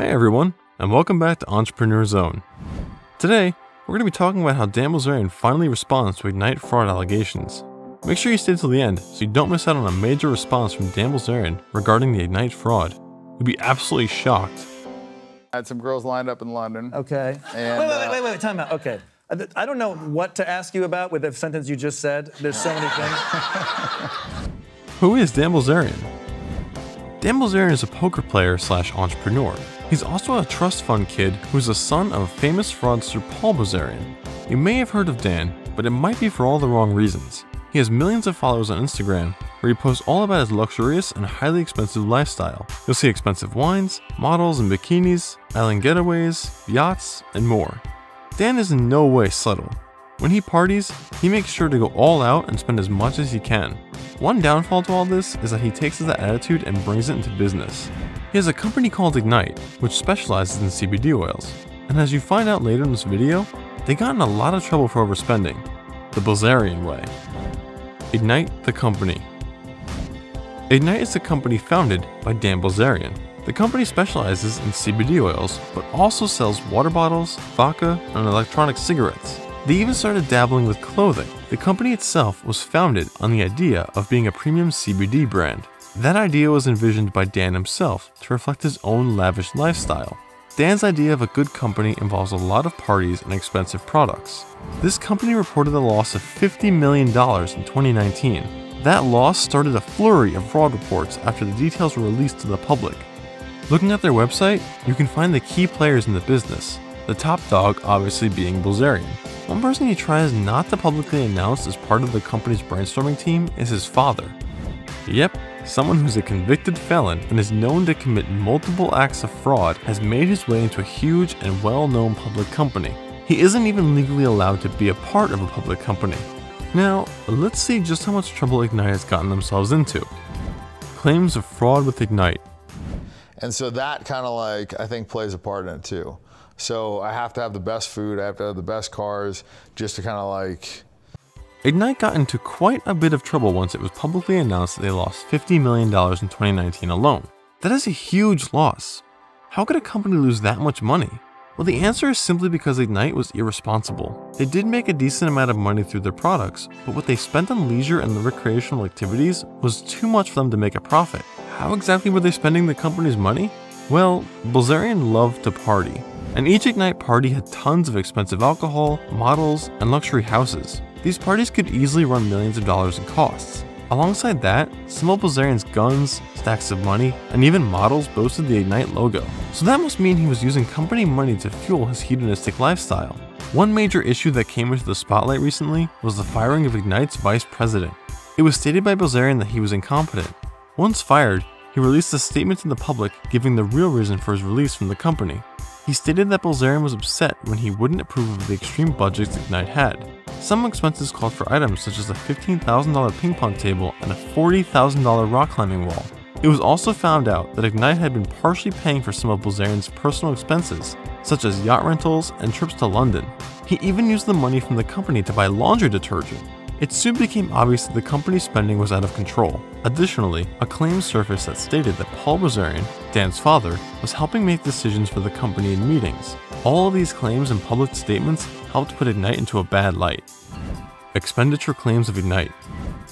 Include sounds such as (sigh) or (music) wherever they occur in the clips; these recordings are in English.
Hey everyone, and welcome back to Entrepreneur Zone. Today, we're going to be talking about how Dan Bilzerian finally responds to Ignite fraud allegations. Make sure you stay till the end so you don't miss out on a major response from Dan Bilzerian regarding the Ignite fraud. You'll be absolutely shocked. I had some girls lined up in London. Okay. And, wait, wait, wait, uh, wait, wait, time out. Okay. I don't know what to ask you about with the sentence you just said. There's so many things. (laughs) Who is Dan Bilzerian? Dan Bilzerian is a poker player slash entrepreneur. He's also a trust fund kid who's the son of famous fraudster Paul Bilzerian. You may have heard of Dan, but it might be for all the wrong reasons. He has millions of followers on Instagram, where he posts all about his luxurious and highly expensive lifestyle. You'll see expensive wines, models and bikinis, island getaways, yachts, and more. Dan is in no way subtle. When he parties, he makes sure to go all out and spend as much as he can. One downfall to all this is that he takes that attitude and brings it into business. He has a company called Ignite, which specializes in CBD oils. And as you find out later in this video, they got in a lot of trouble for overspending. The Bilzerian way. Ignite the company. Ignite is a company founded by Dan Bilzerian. The company specializes in CBD oils, but also sells water bottles, vodka, and electronic cigarettes. They even started dabbling with clothing. The company itself was founded on the idea of being a premium CBD brand. That idea was envisioned by Dan himself to reflect his own lavish lifestyle. Dan's idea of a good company involves a lot of parties and expensive products. This company reported a loss of $50 million in 2019. That loss started a flurry of fraud reports after the details were released to the public. Looking at their website, you can find the key players in the business, the top dog obviously being Bilzerian. One person he tries not to publicly announce as part of the company's brainstorming team is his father. Yep, someone who's a convicted felon and is known to commit multiple acts of fraud has made his way into a huge and well known public company. He isn't even legally allowed to be a part of a public company. Now, let's see just how much trouble Ignite has gotten themselves into. Claims of fraud with Ignite. and so that kind of like, I think plays a part in it too. So I have to have the best food, I have to have the best cars, just to kind of like, Ignite got into quite a bit of trouble once it was publicly announced that they lost $50 million in 2019 alone. That is a huge loss. How could a company lose that much money? Well, the answer is simply because Ignite was irresponsible. They did make a decent amount of money through their products, but what they spent on leisure and recreational activities was too much for them to make a profit. How exactly were they spending the company's money? Well, Bilzerian loved to party, and each Ignite party had tons of expensive alcohol, models, and luxury houses. These parties could easily run millions of dollars in costs. Alongside that, some of Bilzerian's guns, stacks of money, and even models boasted the Ignite logo. So that must mean he was using company money to fuel his hedonistic lifestyle. One major issue that came into the spotlight recently was the firing of Ignite's vice president. It was stated by Bilzerian that he was incompetent. Once fired, he released a statement to the public giving the real reason for his release from the company. He stated that Bilzerian was upset when he wouldn't approve of the extreme budgets Ignite had. Some expenses called for items such as a $15,000 ping pong table and a $40,000 rock climbing wall. It was also found out that Ignite had been partially paying for some of Bilzerian's personal expenses, such as yacht rentals and trips to London. He even used the money from the company to buy laundry detergent. It soon became obvious that the company's spending was out of control. Additionally, a claim surfaced that stated that Paul Bilzerian, Dan's father, was helping make decisions for the company in meetings. All of these claims and public statements helped put Ignite into a bad light. Expenditure claims of Ignite.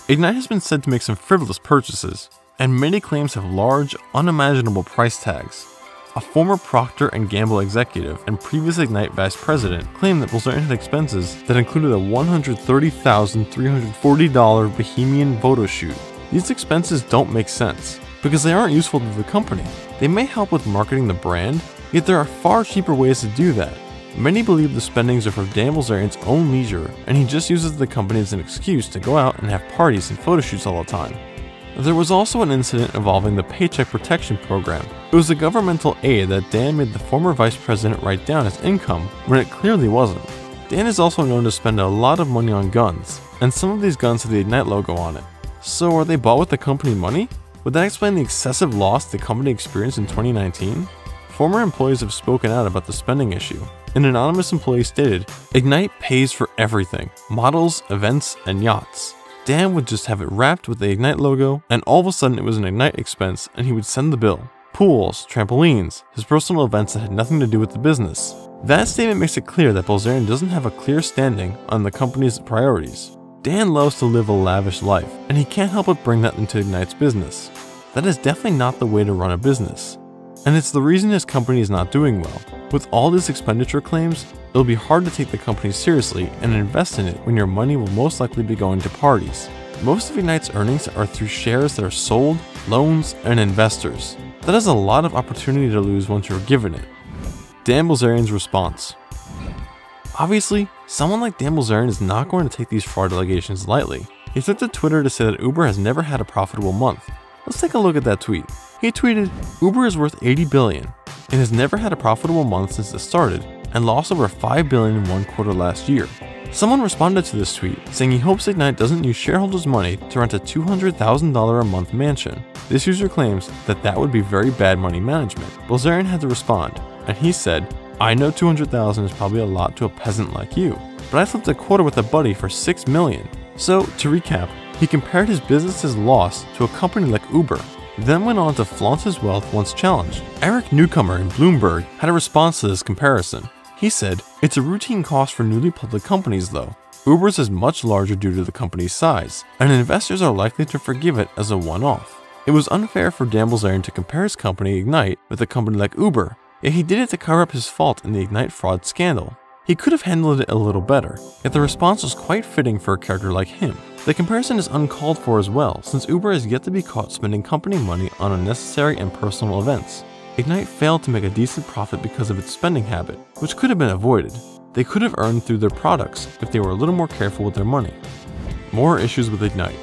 Ignite has been said to make some frivolous purchases, and many claims have large, unimaginable price tags. A former Procter & Gamble executive and previous Ignite vice president claimed that Bilzerian had expenses that included a $130,340 Bohemian photo shoot. These expenses don't make sense because they aren't useful to the company. They may help with marketing the brand, yet there are far cheaper ways to do that. Many believe the spendings are for Dan Bilzerian's own leisure, and he just uses the company as an excuse to go out and have parties and photo shoots all the time. There was also an incident involving the Paycheck Protection Program. It was a governmental aid that Dan made the former vice president write down as income when it clearly wasn't. Dan is also known to spend a lot of money on guns, and some of these guns have the Ignite logo on it. So are they bought with the company money? Would that explain the excessive loss the company experienced in 2019? Former employees have spoken out about the spending issue. An anonymous employee stated, Ignite pays for everything models, events, and yachts. Dan would just have it wrapped with the Ignite logo, and all of a sudden it was an Ignite expense, and he would send the bill. pools, trampolines, his personal events that had nothing to do with the business. That statement makes it clear that Bilzerian doesn't have a clear standing on the company's priorities. Dan loves to live a lavish life, and he can't help but bring that into Ignite's business. That is definitely not the way to run a business. And it's the reason his company is not doing well. With all these expenditure claims, it'll be hard to take the company seriously and invest in it when your money will most likely be going to parties. Most of Ignite's earnings are through shares that are sold, loans, and investors. That is a lot of opportunity to lose once you're given it. Dan Bilzerian's response. Obviously, someone like Dan Bilzerian is not going to take these fraud allegations lightly. He took to Twitter to say that Uber has never had a profitable month. Let's take a look at that tweet. He tweeted, Uber is worth 80 billion and has never had a profitable month since it started and lost over 5 billion in one quarter last year. Someone responded to this tweet saying he hopes Ignite doesn't use shareholders' money to rent a $200,000 a month mansion. This user claims that that would be very bad money management. Bilzerian had to respond, and he said, I know 200,000 is probably a lot to a peasant like you, but I flipped a quarter with a buddy for 6 million. So, to recap, he compared his business's loss to a company like Uber, then went on to flaunt his wealth once challenged. Eric Newcomer in Bloomberg had a response to this comparison. He said, It's a routine cost for newly public companies though. Uber's is much larger due to the company's size, and investors are likely to forgive it as a one off. It was unfair for Dan Bilzerian to compare his company Ignite with a company like Uber, yet he did it to cover up his fault in the Ignite fraud scandal. He could have handled it a little better, yet the response was quite fitting for a character like him. The comparison is uncalled for as well, since Uber has yet to be caught spending company money on unnecessary and personal events. Ignite failed to make a decent profit because of its spending habit, which could have been avoided. They could have earned through their products if they were a little more careful with their money. More issues with Ignite.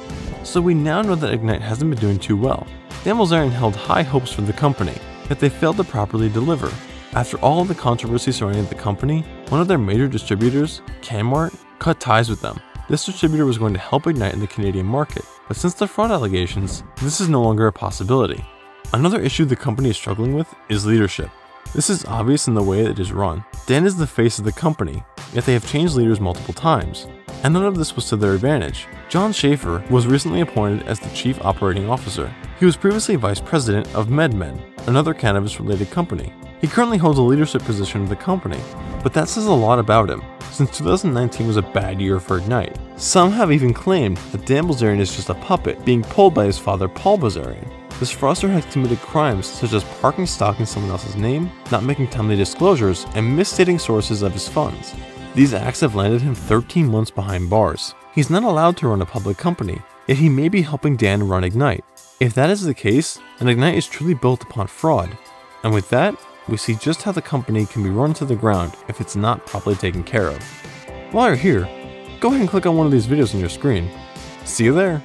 So we now know that Ignite hasn't been doing too well. Dan held high hopes for the company, yet they failed to properly deliver. After all the controversy surrounding the company, one of their major distributors, Canmart, cut ties with them. This distributor was going to help Ignite in the Canadian market, but since the fraud allegations, this is no longer a possibility. Another issue the company is struggling with is leadership. This is obvious in the way it is run. Dan is the face of the company, yet they have changed leaders multiple times, and none of this was to their advantage. John Schaefer was recently appointed as the Chief Operating Officer. He was previously Vice President of MedMen, another cannabis related company. He currently holds a leadership position in the company, but that says a lot about him, since 2019 was a bad year for Ignite. Some have even claimed that Dan Bilzerian is just a puppet being pulled by his father Paul Bilzerian. This fraudster has committed crimes such as parking stock in someone else's name, not making timely disclosures, and misstating sources of his funds. These acts have landed him 13 months behind bars. He's not allowed to run a public company, yet he may be helping Dan run Ignite. If that is the case, then Ignite is truly built upon fraud. And with that, we see just how the company can be run to the ground if it's not properly taken care of. While you're here, go ahead and click on one of these videos on your screen. See you there!